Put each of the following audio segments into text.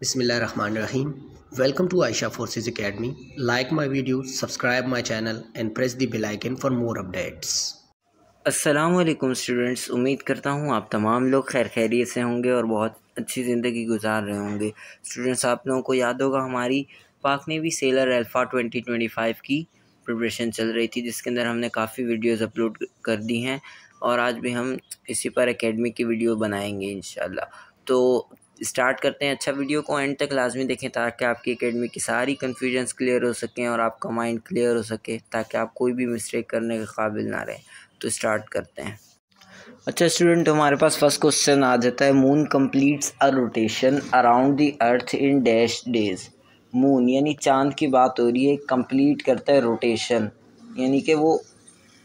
Bismillahirrahmanirrahim. Welcome to Aisha Forces Academy. Like my videos, subscribe my channel and press the bell for more updates. असलकुम students उम्मीद करता हूँ आप तमाम लोग खैर खैरियत से होंगे और बहुत अच्छी ज़िंदगी गुजार रहे होंगे स्टूडेंट्स आप लोगों को याद होगा हमारी पाक नेवी सेलर अल्फ़ा 2025 की प्रिपरेशन चल रही थी जिसके अंदर हमने काफ़ी वीडियोस अपलोड कर दी हैं और आज भी हम इसी पर एकेडमी की वीडियो बनाएँगे इन तो स्टार्ट करते हैं अच्छा वीडियो को एंड तक लाजमी देखें ताकि आपकी एकेडमी की सारी कन्फ्यूजन्स क्लियर हो सकें और आपका माइंड क्लियर हो सके ताकि आप कोई भी मिस्टेक करने के काबिल ना रहें। तो स्टार्ट करते हैं। अच्छा स्टूडेंट हमारे पास फ़र्स्ट क्वेश्चन आ जाता है। Moon completes a rotation around the earth in dash days moon यानी चाँद की बात हो रही है कंप्लीट करता है रोटेशन यानी कि वो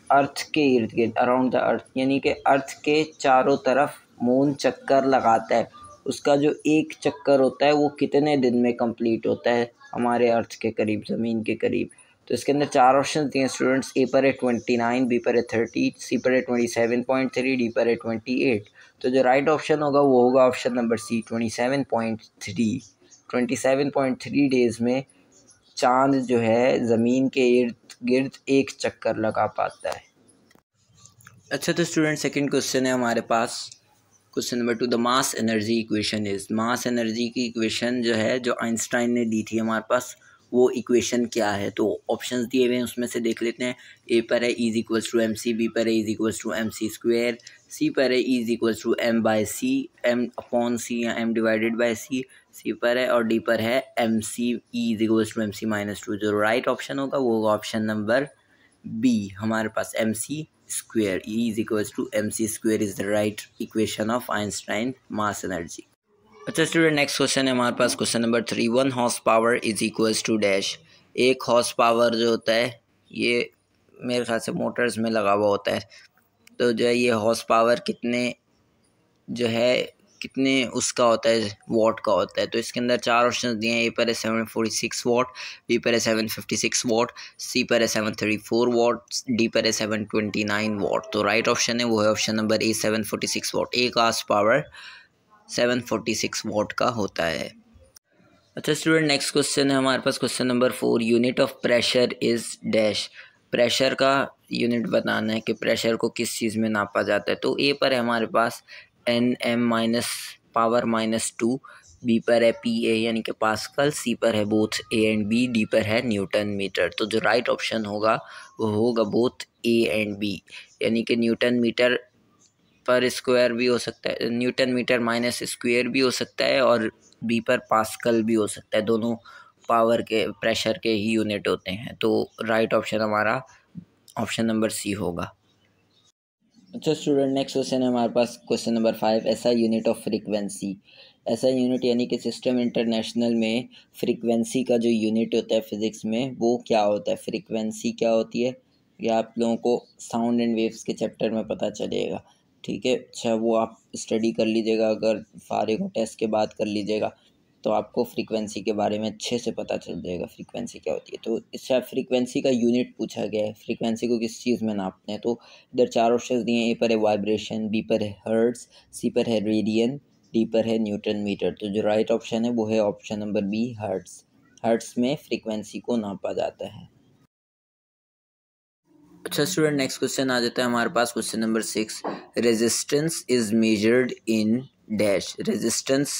अर्थ के इर्द गिर्द अराउंड द अर्थ यानी कि अर्थ के चारों तरफ़ मून चक्कर लगाता है। उसका जो एक चक्कर होता है, वो कितने दिन में कंप्लीट होता है? हमारे अर्थ के करीब, ज़मीन के करीब। तो इसके अंदर चार ऑप्शन दिए स्टूडेंट्स ए पर है ट्वेंटी नाइन बी पर है थर्टी सी पर है twenty seven point three D पर है ट्वेंटी एट तो जो राइट ऑप्शन होगा, वो होगा option number C twenty seven point three twenty seven point three days में चाँद जो है, ज़मीन के इर्द, गिर्द एक चक्कर लगा पाता है। अच्छा तो स्टूडेंट सेकंड क्वेश्चन है हमारे पास। Question number two the mass energy equation is mass energy की इक्वेशन जो है, जो आइंस्टाइन ने दी थी हमारे पास, वो इक्वेशन क्या है? तो ऑप्शंस दिए हुए हैं, उसमें से देख लेते हैं। ए पर है is equals to M C B पर है is equals to M C square C पर है is equals to M by C M upon C या M divided by C C पर है और डी पर है M C is equals to M C minus two जो right option होगा, वो होगा ऑप्शन नंबर बी हमारे पास M C square E is equals to mc square is the right equation of Einstein mass energy. अच्छा student next question है हमारे पास। Question number three one horse power is equals to dash एक horse power जो होता है, ये मेरे ख्याल से मोटर्स में लगा हुआ होता है। तो जो है, ये हॉर्स पावर कितने जो है कितने उसका होता है वॉट का होता है। तो इसके अंदर चार ऑप्शन दिए हैं ए पर है seven forty six watt B पर है seven fifty six watt C पर है seven thirty four watt D पर है सेवन ट्वेंटी नाइन वॉट तो राइट ऑप्शन है, वो है option number A seven forty six watt एक horse power seven forty six watt का होता है। अच्छा स्टूडेंट नेक्स्ट क्वेश्चन है। हमारे पास question number four unit of pressure is dash pressure का यूनिट बताना है कि प्रेशर को किस चीज़ में नापा जाता है। तो ए पर है हमारे पास N M minus power minus two B पर है पी ए यानी कि पास्कल सी पर है both A and B D पर है न्यूटन मीटर तो जो राइट ऑप्शन होगा, वो होगा बोथ ए एंड बी यानी कि न्यूटन मीटर पर स्क्वायर भी हो सकता है न्यूटन मीटर माइनस स्क्वायर भी हो सकता है और बी पर पास्कल भी हो सकता है. दोनों पावर के प्रेशर के ही यूनिट होते हैं. तो राइट ऑप्शन हमारा ऑप्शन नंबर सी होगा. अच्छा स्टूडेंट नेक्स्ट क्वेश्चन है हमारे पास question number five SI unit of frequency SI unit यानी कि सिस्टम इंटरनेशनल में फ्रीक्वेंसी का जो यूनिट होता है फिज़िक्स में, वो क्या होता है? फ्रीक्वेंसी क्या होती है? या आप लोगों को साउंड एंड वेव्स के चैप्टर में पता चलेगा। ठीक है? अच्छा वो आप स्टडी कर लीजिएगा, अगर फारिग टेस्ट के बाद कर लीजिएगा। तो आपको फ्रीक्वेंसी के बारे में अच्छे से पता चल जाएगा फ्रीक्वेंसी क्या होती है। तो इससे फ्रीक्वेंसी का यूनिट पूछा गया है। फ्रीक्वेंसी को किस चीज़ में नापते हैं? तो इधर चार ऑप्शन दिए हैं। ए पर है वाइब्रेशन बी पर है हर्ट्स सी पर है रेडियन डी पर है न्यूटन मीटर तो जो राइट ऑप्शन है, वो है option number B hertz hertz में फ्रीक्वेंसी को नापा जाता है। अच्छा स्टूडेंट नेक्स्ट क्वेश्चन आ जाता है हमारे पास। Question number six resistance is measured in dash resistance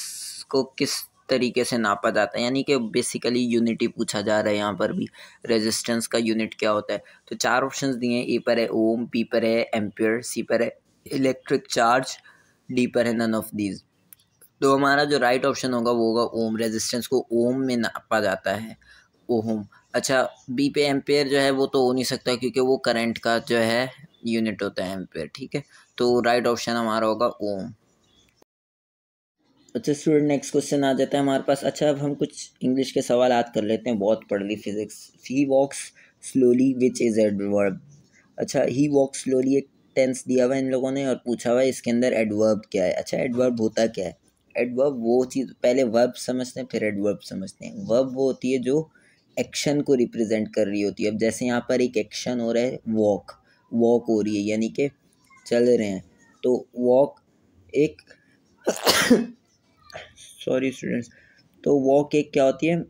को किस तरीके से नापा जाता है, यानी कि बेसिकली यूनिटी पूछा जा रहा है यहाँ पर भी रेजिस्टेंस का यूनिट क्या होता है? तो चार ऑप्शंस दिए हैं, ए पर है ओम पी पर है एम्पियर सी पर है इलेक्ट्रिक चार्ज डी पर है नन ऑफ़ दीज तो हमारा जो राइट ऑप्शन होगा, वो होगा ओम रेजिस्टेंस को ओम में नापा जाता है ओम अच्छा बी पे एम्पेयर जो है, वो तो हो नहीं सकता क्योंकि वो करंट का जो है यूनिट होता है एम्पेयर ठीक है? तो राइट ऑप्शन हमारा होगा ओम अच्छा स्टूडेंट नेक्स्ट क्वेश्चन आ जाता है हमारे पास। अच्छा अब हम कुछ इंग्लिश के सवाल याद कर लेते हैं। बहुत पढ़ ली physics he walks slowly which is adverb अच्छा ही वॉक स्लोली एक टेंस दिया हुआ है इन लोगों ने और पूछा हुआ है, इसके अंदर एडवर्ब क्या है? अच्छा एडवर्ब होता क्या है? एडवर्ब वो चीज़, पहले वर्ब समझते हैं, फिर एडवर्ब समझते हैं। वर्ब वो होती है जो एक्शन को रिप्रेजेंट कर रही होती है। अब जैसे यहाँ पर एक एक्शन हो रहा है वॉक वॉक हो रही है, यानी कि चल रहे हैं। तो वॉक एक सॉरी स्टूडेंट्स तो वॉक एक क्या होती है?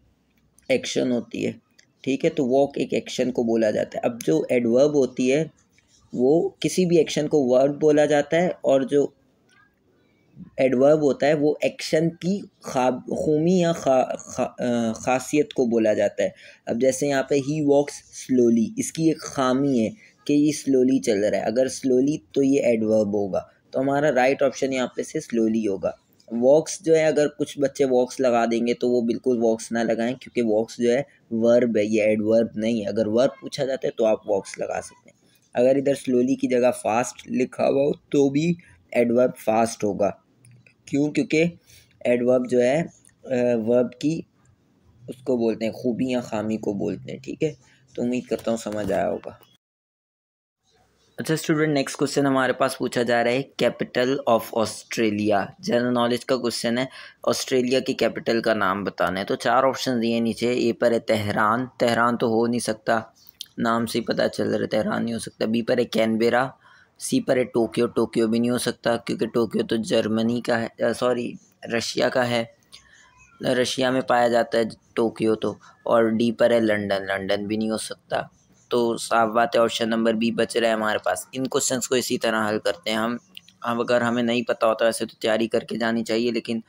एक्शन होती है ठीक है? तो वॉक एक एक्शन को बोला जाता है। अब जो एडवर्ब होती है वो किसी भी एक्शन को वर्ब बोला जाता है और जो एडवर्ब होता है वो एक्शन की खूमी या खा, खा, खासियत को बोला जाता है। अब जैसे यहाँ पे ही वॉक्स स्लोली इसकी एक खामी है कि ये स्लोली चल रहा है। अगर स्लोली तो ये एडवर्ब होगा। तो हमारा राइट ऑप्शन यहाँ पे से स्लोली होगा। वॉक्स जो है, अगर कुछ बच्चे वॉक्स लगा देंगे तो वो बिल्कुल वॉक्स ना लगाएँ, क्योंकि वॉक्स जो है, वर्ब है, ये एडवर्ब नहीं है। अगर वर्ब पूछा जाता है तो आप वॉक्स लगा सकते हैं। अगर इधर स्लोली की जगह फास्ट लिखा हुआ हो तो भी एडवर्ब फास्ट होगा। क्यों? क्योंकि एडवर्ब जो है वर्ब की उसको बोलते हैं खूबी या खामी को बोलते हैं, ठीक है? तो उम्मीद करता हूँ समझ आया होगा। अच्छा स्टूडेंट नेक्स्ट क्वेश्चन हमारे पास पूछा जा रहा है capital of Australia general knowledge का क्वेश्चन है ऑस्ट्रेलिया की कैपिटल का नाम बताना है। तो चार ऑप्शन दिए नीचे ए पर है तेहरान तेहरान तो हो नहीं सकता, नाम से ही पता चल रहा है तेहरान नहीं हो सकता। बी पर है कैनबेरा सी पर है टोक्यो टोक्यो भी नहीं हो सकता, क्योंकि टोक्यो तो जर्मनी का है सॉरी रशिया का है। रशिया में पाया जाता है टोक्यो तो और डी पर है लंदन लंदन भी नहीं हो सकता। तो साफ़ बात है ऑप्शन नंबर बी बच रहा है हमारे पास। इन क्वेश्चन को इसी तरह हल करते हैं हम। अब अगर हमें नहीं पता होता वैसे तो तैयारी करके जानी चाहिए, लेकिन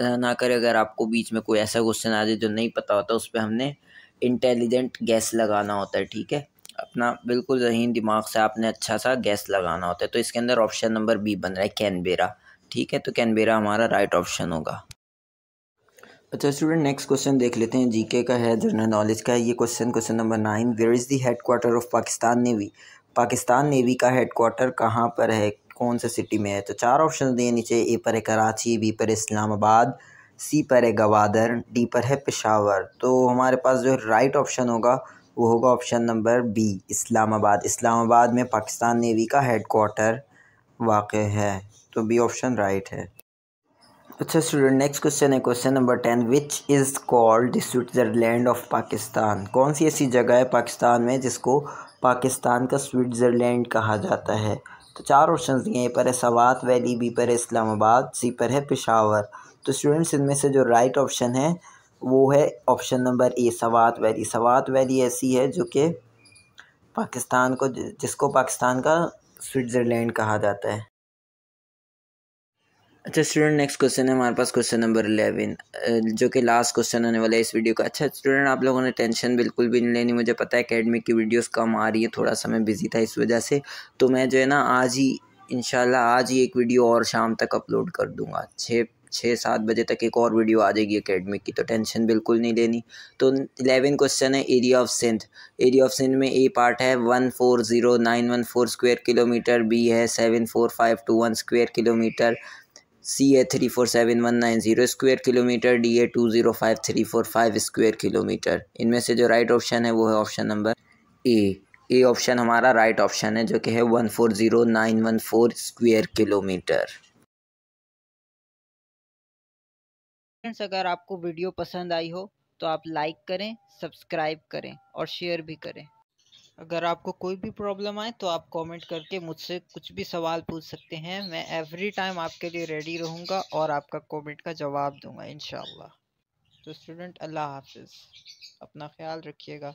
ना करें अगर आपको बीच में कोई ऐसा क्वेश्चन आ जाए जो नहीं पता होता, उस पर हमने इंटेलिजेंट गैस लगाना होता है, ठीक है? अपना बिल्कुल जहीन दिमाग से आपने अच्छा सा गैस लगाना होता है। तो इसके अंदर ऑप्शन नंबर बी बन रहा है कैनबेरा ठीक है? तो कैनबेरा हमारा राइट ऑप्शन होगा। अच्छा स्टूडेंट नेक्स्ट क्वेश्चन देख लेते हैं। जीके का है जनरल नॉलेज का है। ये question question number nine where is the head quarter of Pakistan navy Pakistan navy का हेड क्वार्टर कहाँ पर है? कौन से सिटी में है? तो चार ऑप्शन दिए नीचे। ए पर है कराची बी पर इस्लामाबाद सी पर है गवादर डी पर है पेशावर। तो हमारे पास जो राइट ऑप्शन होगा, वो होगा option number B Islamabad. Islamabad में पाकिस्तान नेवी का हेड क्वार्टर वाक़ है। तो बी ऑप्शन राइट है। अच्छा स्टूडेंट नेक्स्ट क्वेश्चन है question number ten which is called the Switzerland of Pakistan कौन सी ऐसी जगह है पाकिस्तान में जिसको पाकिस्तान का स्विट्ज़रलैंड कहा जाता है? तो चार ऑप्शन दिए हैं, पर है सवात वैली बी पर है इस्लामाबाद सी पर है पेशावर तो स्टूडेंट्स इनमें से जो राइट ऑप्शन है, वो है option number A Swat valley Swat valley ऐसी है जो कि पाकिस्तान को, जिसको पाकिस्तान का स्विट्ज़रलैंड कहा जाता है। अच्छा स्टूडेंट नेक्स्ट क्वेश्चन है, हमारे पास क्वेश्चन नंबर इलेवन जो कि लास्ट क्वेश्चन होने वाला है इस वीडियो का। अच्छा स्टूडेंट आप लोगों ने टेंशन बिल्कुल भी नहीं लेनी। मुझे पता है अकेडमिक की वीडियोस कम आ रही है, थोड़ा सा मैं बिज़ी था इस वजह से। तो मैं जो है ना, आज ही, इंशाल्लाह आज ही एक वीडियो और शाम तक अपलोड कर दूँगा। छः छः, सात बजे तक एक और वीडियो आ जाएगी अकेडमिक की तो टेंशन बिल्कुल नहीं लेनी। तो इलेवन क्वेश्चन है area of Sindh area of Sindh में ए पार्ट है one four zero nine one four square kilometre B है seven four five two one square kilometre C A three four seven one nine zero square kilometre D A two zero five three four five square kilometre इनमें से जो right option है, वो है option number A A option हमारा right option है, जो कि है one four zero nine one four square kilometre friends अगर आपको वीडियो पसंद आई हो तो आप लाइक करें सब्सक्राइब करें और शेयर भी करें। अगर आपको कोई भी प्रॉब्लम आए तो आप कमेंट करके मुझसे कुछ भी सवाल पूछ सकते हैं। मैं एवरी टाइम आपके लिए रेडी रहूँगा और आपका कमेंट का जवाब दूँगा इन तो स्टूडेंट अल्लाह हाफिज़। अपना ख्याल रखिएगा।